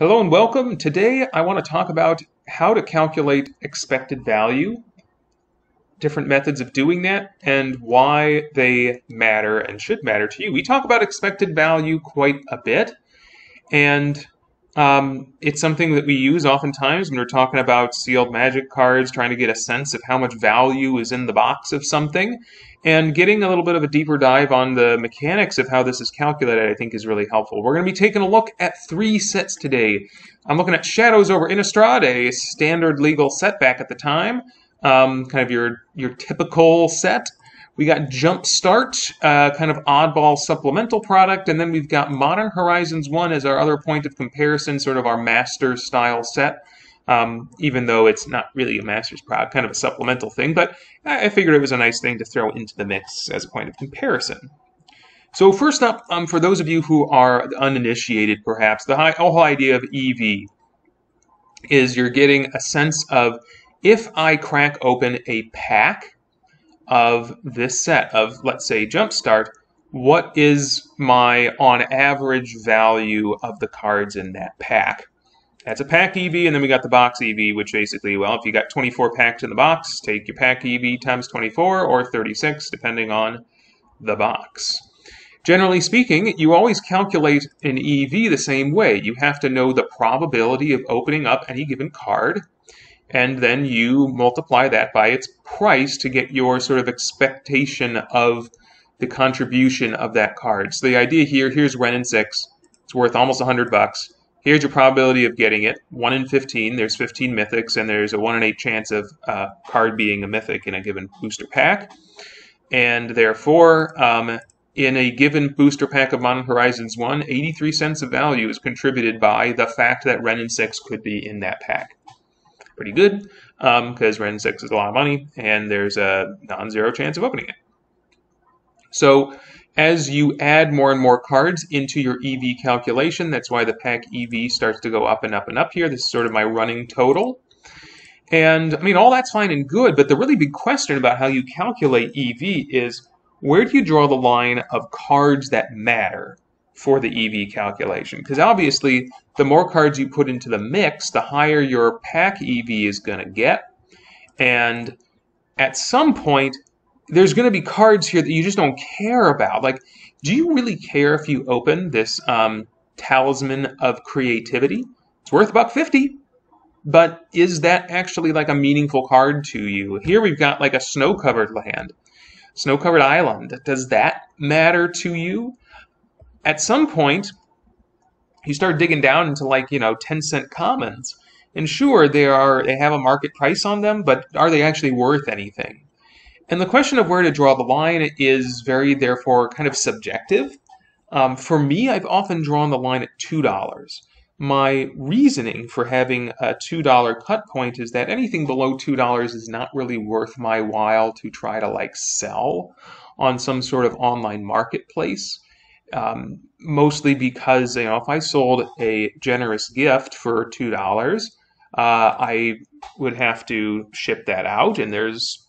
Hello and welcome. Today I want to talk about how to calculate expected value, different methods of doing that, and why they matter and should matter to you. We talk about expected value quite a bit, and um, it's something that we use oftentimes when we're talking about sealed magic cards, trying to get a sense of how much value is in the box of something. And getting a little bit of a deeper dive on the mechanics of how this is calculated, I think, is really helpful. We're going to be taking a look at three sets today. I'm looking at Shadows over Innistrad, a standard legal set back at the time, um, kind of your your typical set. We got Jumpstart, uh, kind of oddball supplemental product, and then we've got Modern Horizons 1 as our other point of comparison, sort of our master style set um, even though it's not really a master's product, kind of a supplemental thing. But I figured it was a nice thing to throw into the mix as a point of comparison. So first up, um, for those of you who are uninitiated, perhaps the whole idea of EV is you're getting a sense of if I crack open a pack of this set of, let's say, Jumpstart, what is my on average value of the cards in that pack? That's a pack EV, and then we got the box EV, which basically, well, if you got 24 packs in the box, take your pack EV times 24 or 36, depending on the box. Generally speaking, you always calculate an EV the same way. You have to know the probability of opening up any given card, and then you multiply that by its price to get your sort of expectation of the contribution of that card. So the idea here, here's Wrenn and 6. It's worth almost 100 bucks. Here's your probability of getting it. 1 in 15. There's 15 mythics, and there's a 1 in 8 chance of uh, card being a mythic in a given booster pack. And therefore, um, in a given booster pack of Modern Horizons 1, 83 cents of value is contributed by the fact that Wrenn and 6 could be in that pack. Pretty good, because um, and 6 is a lot of money, and there's a non zero chance of opening it. So as you add more and more cards into your EV calculation, that's why the pack EV starts to go up and up and up here. This is sort of my running total. And I mean, all that's fine and good, but the really big question about how you calculate EV is where do you draw the line of cards that matter for the EV calculation? Because obviously, the more cards you put into the mix, the higher your pack EV is going to get. And at some point, there's going to be cards here that you just don't care about. Like, do you really care if you open this um, Talisman of Creativity? It's worth about 50 but is that actually like a meaningful card to you? Here we've got like a snow covered land, snow covered island. Does that matter to you? At some point, you start digging down into like, you know, 10 cent commons. And sure, they are they have a market price on them, but are they actually worth anything? And the question of where to draw the line is very, therefore, kind of subjective. Um, for me, I've often drawn the line at $2. My reasoning for having a $2 cut point is that anything below $2 is not really worth my while to try to like sell on some sort of online marketplace. Um, mostly because you know if I sold a generous gift for two dollars, uh, I would have to ship that out, and there's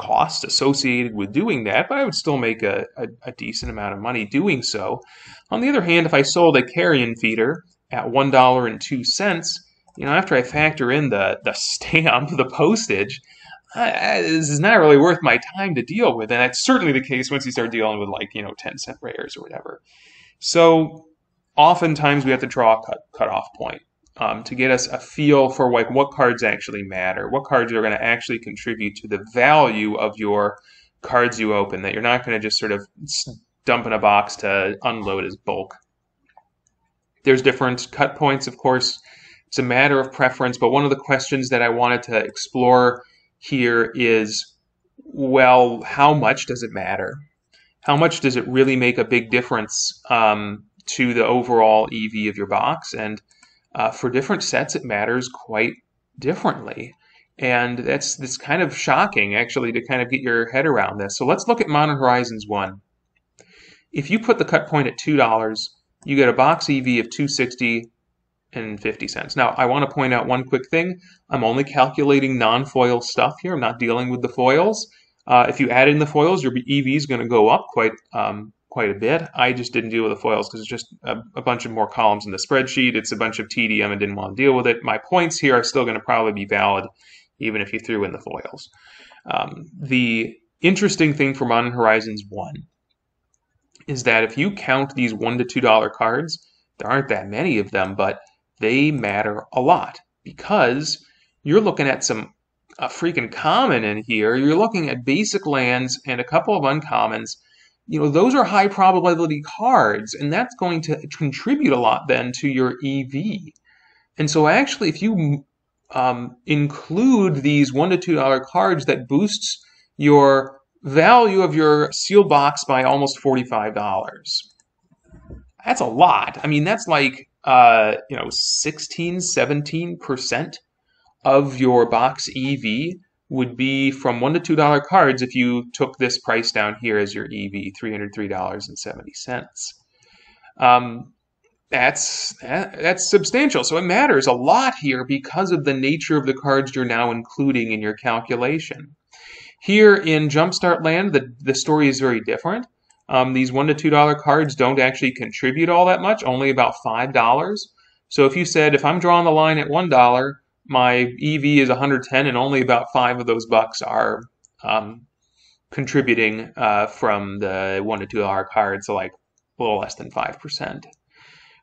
cost associated with doing that, but I would still make a, a, a, decent amount of money doing so. On the other hand, if I sold a carrion feeder at $1.02, you know, after I factor in the, the stamp, the postage, I, this is not really worth my time to deal with. And that's certainly the case once you start dealing with like, you know, 10 cent rares or whatever. So oftentimes we have to draw a cut, cut off point um, to get us a feel for like what cards actually matter, what cards are going to actually contribute to the value of your cards you open. That you're not going to just sort of dump in a box to unload as bulk. There's different cut points, of course. It's a matter of preference, but one of the questions that I wanted to explore here is well, how much does it matter? How much does it really make a big difference um, to the overall EV of your box? And uh, for different sets, it matters quite differently. And that's that's kind of shocking, actually, to kind of get your head around this. So let's look at Modern Horizons 1. If you put the cut point at $2, you get a box EV of 260 and 50 cents. Now, I want to point out one quick thing. I'm only calculating non-foil stuff here. I'm not dealing with the foils. Uh, if you add in the foils, your EV is going to go up quite um, quite a bit. I just didn't deal with the foils because it's just a, a, bunch of more columns in the spreadsheet. It's a bunch of TDM and didn't want to deal with it. My points here are still going to probably be valid even if you threw in the foils. Um, the interesting thing for Modern Horizons 1 is that if you count these $1 to $2 cards, there aren't that many of them, but they matter a lot because you're looking at some a freaking common in here. You're looking at basic lands and a couple of uncommons. You know, those are high probability cards, and that's going to contribute a lot then to your EV. And so, actually, if you um, include these one to two dollar cards, that boosts your value of your seal box by almost forty five dollars. That's a lot. I mean, that's like uh, you know 16, 17 percent of your box EV would be from one to two dollar cards if you took this price down here as your EV, three hundred three dollars and seventy cents. Um, that's that's substantial. So it matters a lot here because of the nature of the cards you're now including in your calculation. Here in Jumpstart Land, the, the story is very different. Um, these one to two dollar cards don't actually contribute all that much, only about five dollars. So if you said if I'm drawing the line at one dollar, my EV is 110, and only about five of those bucks are um, contributing uh, from the one to two dollar cards, so like a little less than five percent.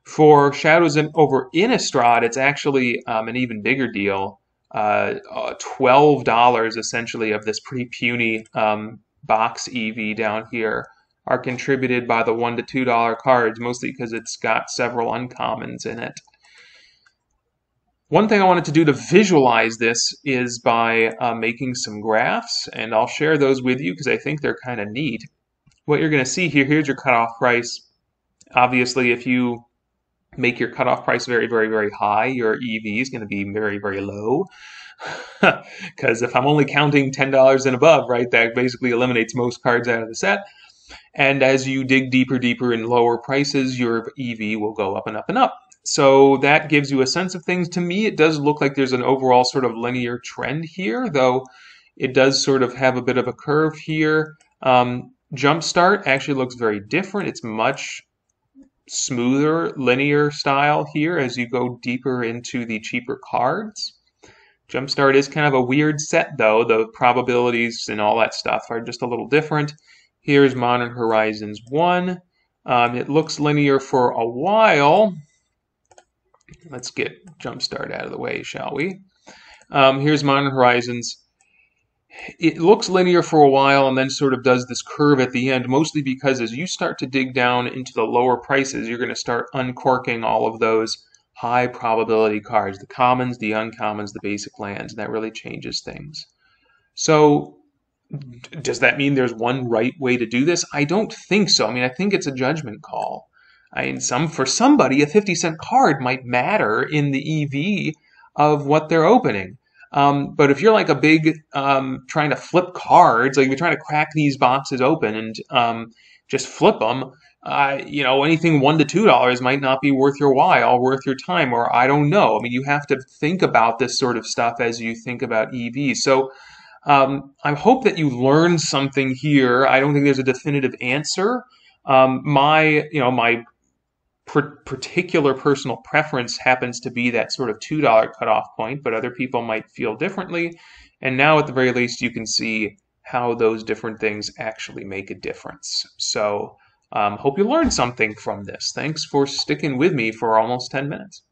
For Shadows over Innistrad, it's actually um, an even bigger deal. Uh, uh, Twelve dollars essentially of this pretty puny um, box EV down here are contributed by the one to two dollar cards, mostly because it's got several uncommons in it. One thing I wanted to do to visualize this is by uh, making some graphs, and I'll share those with you because I think they're kind of neat. What you're going to see here, here's your cutoff price. Obviously, if you make your cutoff price very, very, very high, your EV is going to be very, very low. Because if I'm only counting $10 and above, right, that basically eliminates most cards out of the set. And as you dig deeper, deeper in lower prices, your EV will go up and up and up. So that gives you a sense of things. To me, it does look like there's an overall sort of linear trend here, though it does sort of have a bit of a curve here. Um, Jumpstart actually looks very different. It's much smoother, linear style here as you go deeper into the cheaper cards. Jumpstart is kind of a weird set, though. The probabilities and all that stuff are just a little different. Here's Modern Horizons 1. Um, it looks linear for a while, let's get Jumpstart out of the way, shall we? Um, here's Modern Horizons. It looks linear for a while and then sort of does this curve at the end, mostly because as you start to dig down into the lower prices, you're going to start uncorking all of those high probability cards the commons, the uncommons, the basic lands, and that really changes things. So, does that mean there's one right way to do this? I don't think so. I mean, I think it's a judgment call. I mean, some for somebody, a 50 cent card might matter in the EV of what they're opening. Um, but if you're like a big um, trying to flip cards, like you're trying to crack these boxes open and um, just flip them, uh, you know, anything one to two dollars might not be worth your while, worth your time, or I don't know. I mean, you have to think about this sort of stuff as you think about EV. So. Um, I hope that you learned something here. I don't think there's a definitive answer. Um, my, you know, my particular personal preference happens to be that sort of $2 cutoff point, but other people might feel differently. And now, at the very least, you can see how those different things actually make a difference. So, um, hope you learned something from this. Thanks for sticking with me for almost 10 minutes.